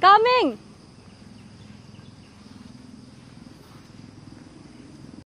Coming!